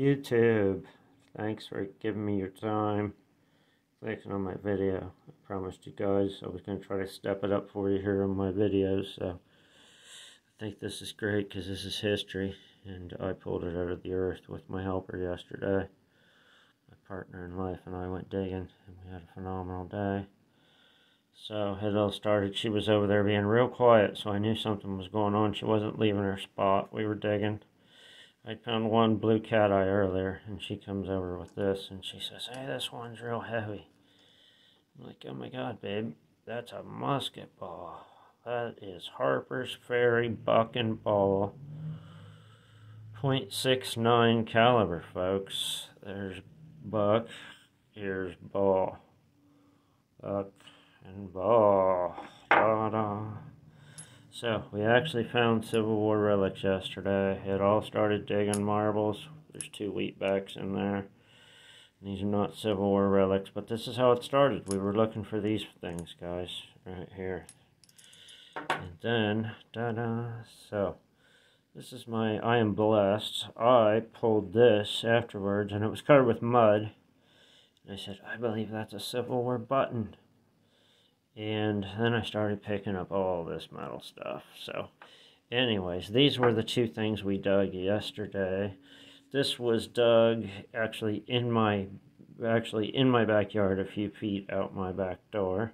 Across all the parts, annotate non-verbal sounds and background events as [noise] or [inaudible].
YouTube, thanks for giving me your time, clicking on my video. I promised you guys I was going to try to step it up for you here on my videos, so I think this is great because this is history, and I pulled it out of the earth with my helper yesterday. My partner in life and I went digging, and we had a phenomenal day. So it all started, she was over there being real quiet, so I knew something was going on. She wasn't leaving her spot. We were digging. I found one blue cat eye earlier, and she comes over with this, and she says, hey, this one's real heavy. I'm like, oh my god, babe, that's a musket ball. That is Harper's Ferry bucking ball. 0.69 caliber, folks. There's buck, here's ball. Buck and ball. Da-da. So, we actually found Civil War relics yesterday. It all started digging marbles. There's two wheat wheatbacks in there. These are not Civil War relics, but this is how it started. We were looking for these things, guys, right here. And then, da-da, so, this is my I Am Blessed. I pulled this afterwards, and it was covered with mud. And I said, I believe that's a Civil War button. And then I started picking up all this metal stuff. So, anyways, these were the two things we dug yesterday. This was dug actually in my actually in my backyard a few feet out my back door.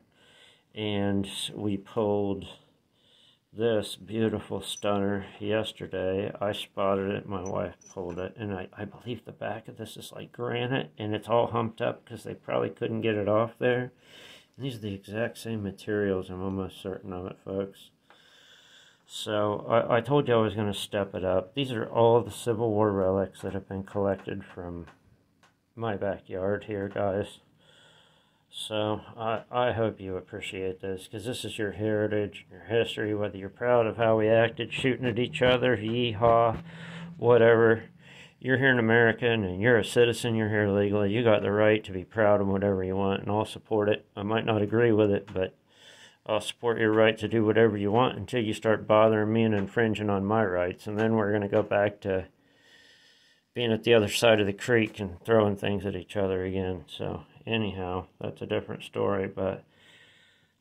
And we pulled this beautiful stunner yesterday. I spotted it, my wife pulled it, and I, I believe the back of this is like granite, and it's all humped up because they probably couldn't get it off there. These are the exact same materials, I'm almost certain of it, folks. So, I, I told you I was going to step it up. These are all the Civil War relics that have been collected from my backyard here, guys. So, I, I hope you appreciate this, because this is your heritage, your history, whether you're proud of how we acted, shooting at each other, yeehaw, whatever you're here in America and you're a citizen, you're here legally, you got the right to be proud of whatever you want, and I'll support it. I might not agree with it, but I'll support your right to do whatever you want until you start bothering me and infringing on my rights. And then we're going to go back to being at the other side of the creek and throwing things at each other again. So, anyhow, that's a different story, but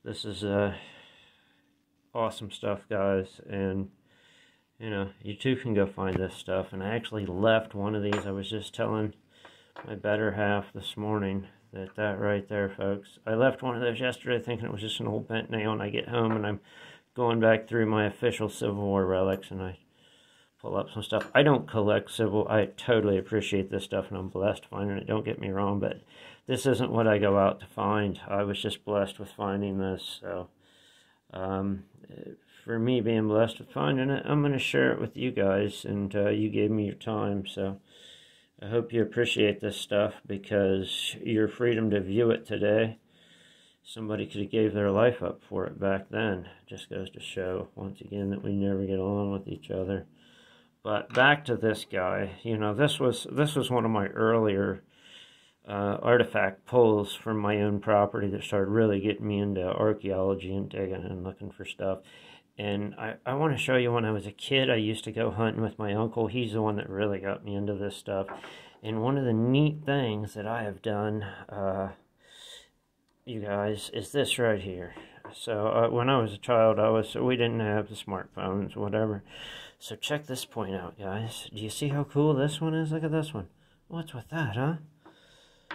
this is uh, awesome stuff, guys. And you know, you too can go find this stuff. And I actually left one of these. I was just telling my better half this morning that that right there, folks. I left one of those yesterday thinking it was just an old bent nail. And I get home and I'm going back through my official Civil War relics and I pull up some stuff. I don't collect Civil. I totally appreciate this stuff and I'm blessed finding it. Don't get me wrong, but this isn't what I go out to find. I was just blessed with finding this. So, um, for me being blessed with finding it, I'm going to share it with you guys, and uh, you gave me your time, so I hope you appreciate this stuff because your freedom to view it today, somebody could have gave their life up for it back then. Just goes to show, once again, that we never get along with each other. But back to this guy, you know, this was this was one of my earlier uh, artifact pulls from my own property that started really getting me into archaeology and digging and looking for stuff. And I, I want to show you when I was a kid, I used to go hunting with my uncle. He's the one that really got me into this stuff. And one of the neat things that I have done, uh, you guys, is this right here. So uh, when I was a child, I was we didn't have the smartphones, whatever. So check this point out, guys. Do you see how cool this one is? Look at this one. What's with that, huh?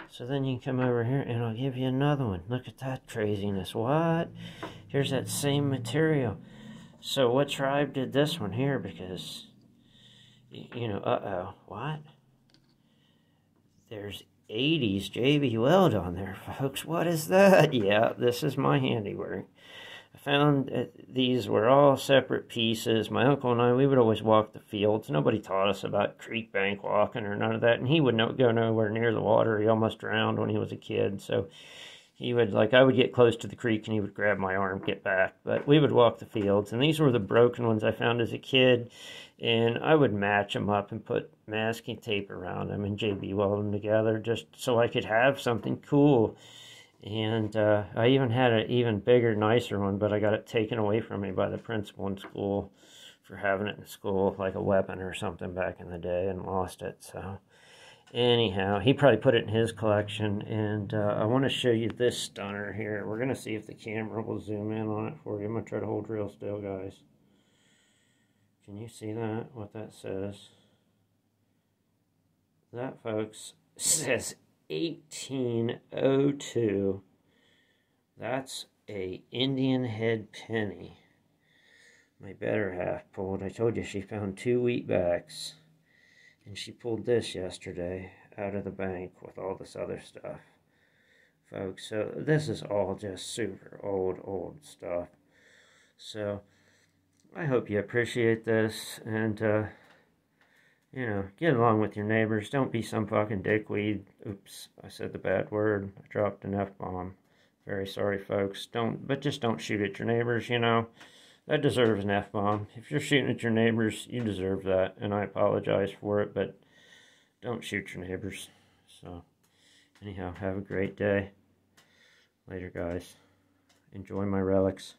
So then you come over here and I'll give you another one. Look at that craziness. What? Here's that same material. So what tribe did this one here? Because, you know, uh-oh, what? There's 80s JB Weld on there, folks. What is that? [laughs] Yeah, this is my handiwork. I found these were all separate pieces. My uncle and I, we would always walk the fields. Nobody taught us about creek bank walking or none of that. And he would not go nowhere near the water. He almost drowned when he was a kid. So he would like I would get close to the creek and he would grab my arm, get back. But we would walk the fields, and these were the broken ones I found as a kid, and I would match them up and put masking tape around them and JB weld them together just so I could have something cool. And uh, I even had an even bigger, nicer one, but I got it taken away from me by the principal in school for having it in school like a weapon or something back in the day and lost it. So anyhow, he probably put it in his collection, and uh, I want to show you this stunner here. We're going to see if the camera will zoom in on it for you. I'm going to try to hold real still, guys. Can you see that, what that says? That, folks, [laughs] says 1802. That's a Indian head penny. My better half pulled. I told you she found two wheat backs. And she pulled this yesterday out of the bank with all this other stuff. Folks, so this is all just super old, old stuff. So, I hope you appreciate this and, uh, you know, get along with your neighbors. Don't be some fucking dickweed. Oops, I said the bad word. I dropped an F bomb. Very sorry, folks. Don't, but just don't shoot at your neighbors, you know. That deserves an F bomb. If you're shooting at your neighbors, you deserve that, and I apologize for it, but don't shoot your neighbors. So, anyhow, have a great day. Later, guys. Enjoy my relics.